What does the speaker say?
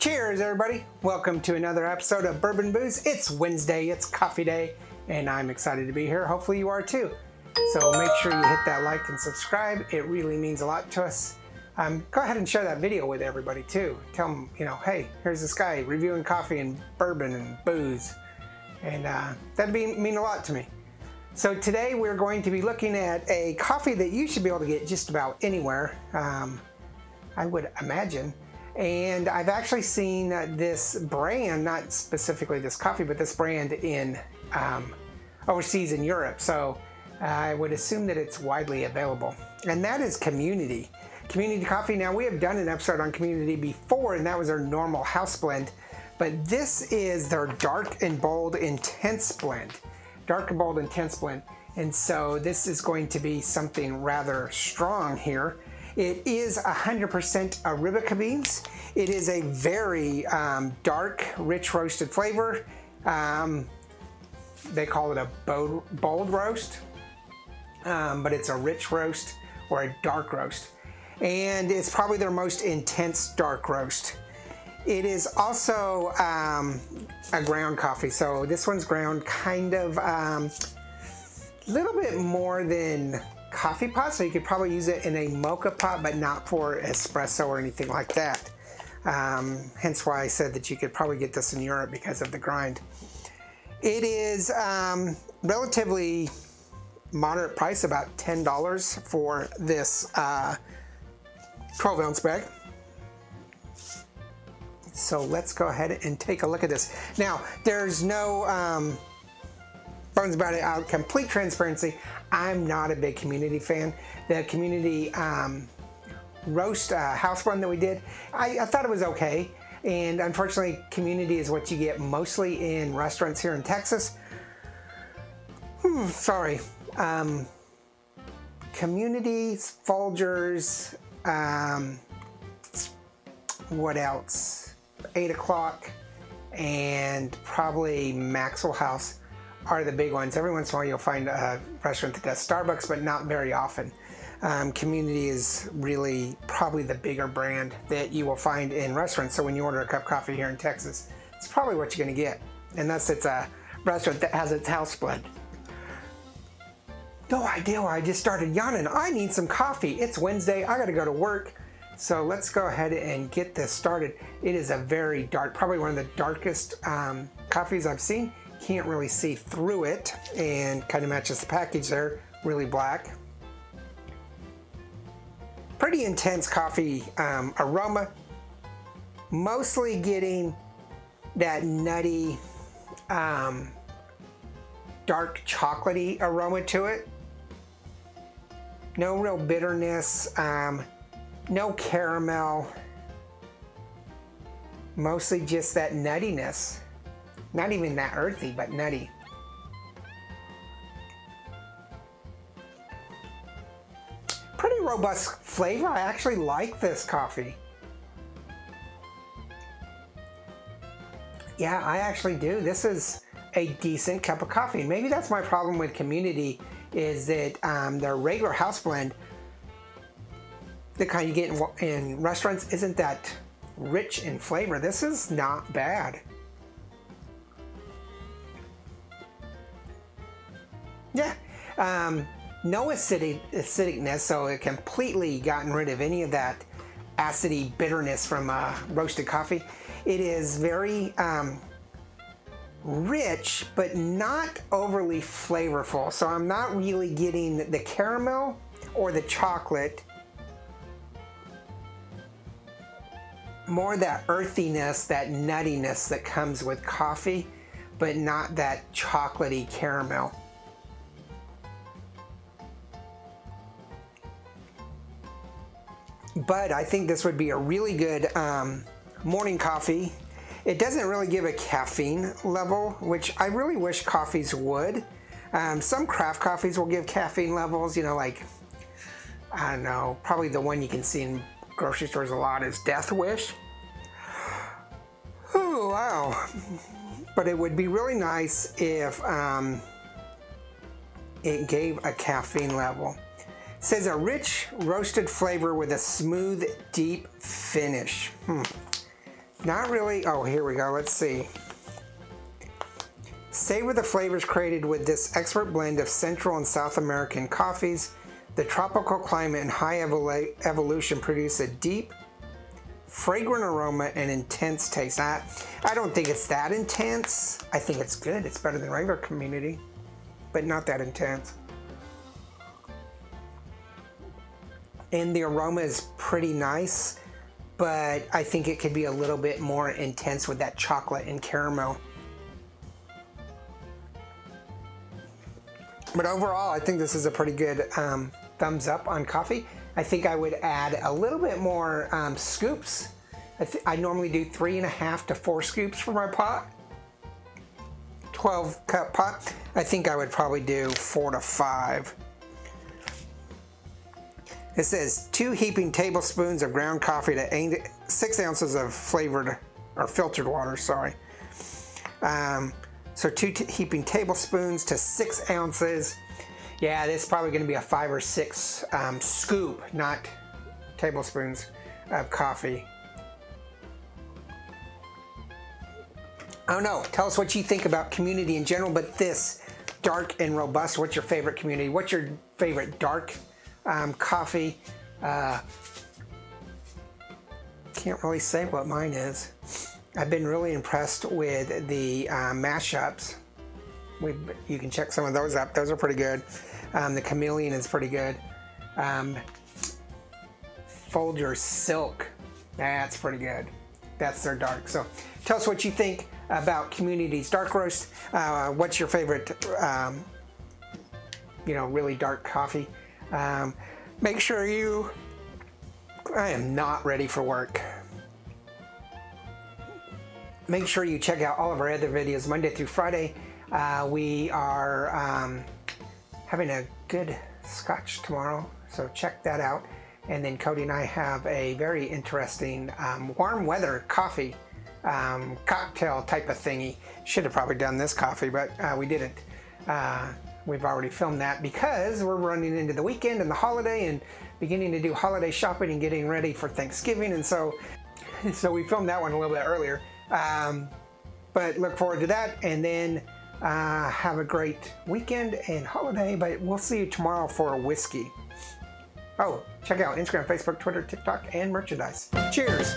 Cheers, everybody. Welcome to another episode of Bourbon Booze. It's Wednesday, it's coffee day, and I'm excited to be here. Hopefully, you are too. So make sure you hit that like and subscribe. It really means a lot to us. Um, go ahead and share that video with everybody too. Tell them, you know, hey, here's this guy reviewing coffee and bourbon and booze. And uh, that'd be, mean a lot to me. So today we're going to be looking at a coffee that you should be able to get just about anywhere, um, I would imagine. And I've actually seen this brand, not specifically this coffee, but this brand in um, overseas in Europe. So I would assume that it's widely available. And that is Community. Community Coffee. Now we have done an episode on Community before, and that was our normal house blend. But this is their dark and bold intense blend dark and bold intense blend. And so this is going to be something rather strong here. It is 100% Arabica beans. It is a very um, dark, rich roasted flavor. Um, they call it a bold, bold roast, um, but it's a rich roast or a dark roast. And it's probably their most intense dark roast. It is also um, a ground coffee. So this one's ground kind of a um, little bit more than coffee pot. So you could probably use it in a moka pot, but not for espresso or anything like that. Um, hence why I said that you could probably get this in Europe because of the grind. It is um, relatively moderate price, about $10 for this uh, 12 ounce bag. So let's go ahead and take a look at this. Now, there's no um, bones about it. Out complete transparency. I'm not a big community fan. The community um, roast uh, house blend that we did, I, I thought it was okay. And unfortunately, community is what you get mostly in restaurants here in Texas. Hmm, sorry. Um, communities, Folgers, um, what else? 8 o'clock, and probably Maxwell House are the big ones. Every once in a while you'll find a restaurant that does Starbucks, but not very often. Um, Community is really probably the bigger brand that you will find in restaurants. So when you order a cup of coffee here in Texas, it's probably what you're going to get, unless it's a restaurant that has its house blend. No idea why I just started yawning. I need some coffee. It's Wednesday. I got to go to work. So let's go ahead and get this started. It is a very dark, probably one of the darkest um, coffees I've seen. Can't really see through it and kind of matches the package there, really black. Pretty intense coffee um, aroma. Mostly getting that nutty, um, dark chocolatey aroma to it. No real bitterness. Um, no caramel. Mostly just that nuttiness. Not even that earthy, but nutty. Pretty robust flavor. I actually like this coffee. Yeah, I actually do. This is a decent cup of coffee. Maybe that's my problem with Community is that um, their regular house blend the kind you get in, in restaurants isn't that rich in flavor. This is not bad. Yeah, um, no acidic, acidicness, so it completely gotten rid of any of that acidy bitterness from uh, roasted coffee. It is very um, rich, but not overly flavorful. So I'm not really getting the caramel or the chocolate more that earthiness, that nuttiness that comes with coffee, but not that chocolatey caramel. But I think this would be a really good um, morning coffee. It doesn't really give a caffeine level, which I really wish coffees would. Um, some craft coffees will give caffeine levels, you know, like, I don't know, probably the one you can see in grocery stores a lot is Death Wish. Oh, wow. But it would be really nice if um, it gave a caffeine level. Says a rich roasted flavor with a smooth, deep finish. Hmm. not really. Oh, here we go. Let's see. Savor the flavors created with this expert blend of Central and South American coffees. The tropical climate and high evolu evolution produce a deep, fragrant aroma and intense taste. I, I don't think it's that intense. I think it's good. It's better than regular community, but not that intense. And the aroma is pretty nice, but I think it could be a little bit more intense with that chocolate and caramel. But overall, I think this is a pretty good um, thumbs up on coffee. I think I would add a little bit more um, scoops. I, I, normally do three and a half to four scoops for my pot. 12 cup pot. I think I would probably do four to five. It says two heaping tablespoons of ground coffee to eight, six ounces of flavored or filtered water, sorry. Um, so two heaping tablespoons to six ounces. Yeah, this is probably gonna be a five or six um, scoop, not tablespoons of coffee. I don't know, tell us what you think about community in general, but this dark and robust, what's your favorite community? What's your favorite dark um, coffee? Uh, can't really say what mine is. I've been really impressed with the uh, mashups. we you can check some of those up. Those are pretty good. Um, the chameleon is pretty good. Um, Folger silk, that's pretty good. That's their dark. So tell us what you think about Community's dark roast. Uh, what's your favorite, um, you know, really dark coffee? Um, make sure you. I am not ready for work. Make sure you check out all of our other videos Monday through Friday. Uh, we are um, having a good scotch tomorrow, so check that out. And then Cody and I have a very interesting um, warm weather coffee um, cocktail type of thingy. Should have probably done this coffee, but uh, we didn't. Uh, we've already filmed that because we're running into the weekend and the holiday and beginning to do holiday shopping and getting ready for Thanksgiving. And so, so we filmed that one a little bit earlier. Um, but look forward to that and then uh, have a great weekend and holiday. But we'll see you tomorrow for a whiskey. Oh, check out Instagram, Facebook, Twitter, TikTok, and merchandise. Cheers!